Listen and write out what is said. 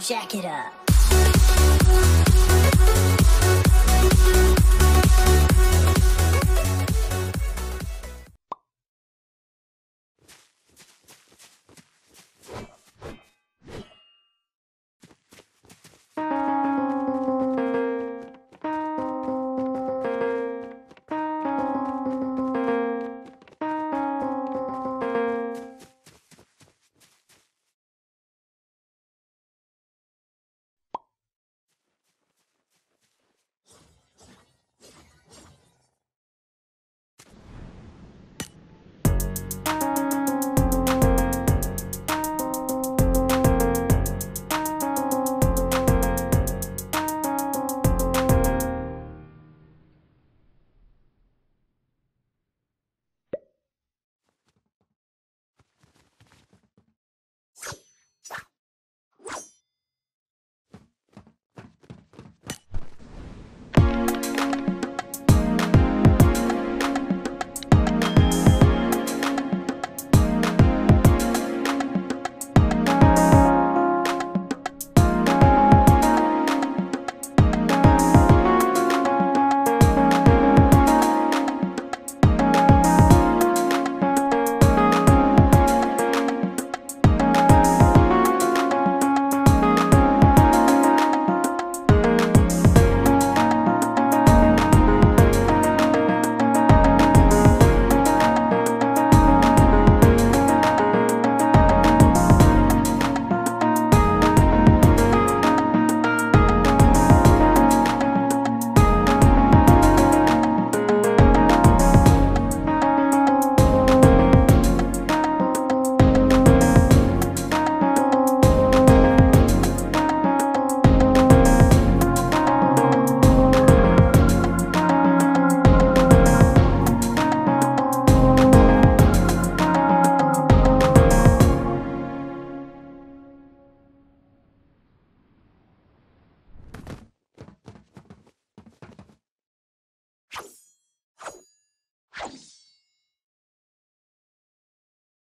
Jack it up.